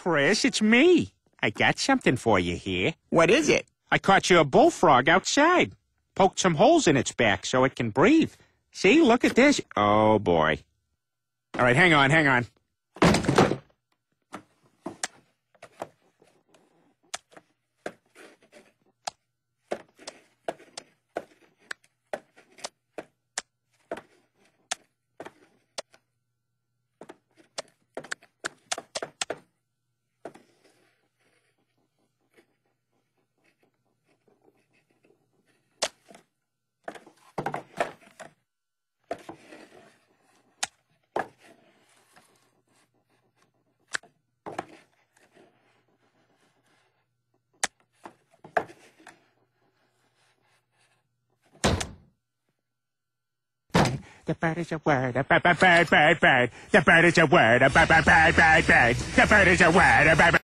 Chris, it's me. I got something for you here. What is it? I caught you a bullfrog outside. Poked some holes in its back so it can breathe. See, look at this. Oh, boy. All right, hang on, hang on. The bird is a word. A bird, bird, bird. The bird is a word. A bird, bird, bird, bird. The bird is a word. A bird.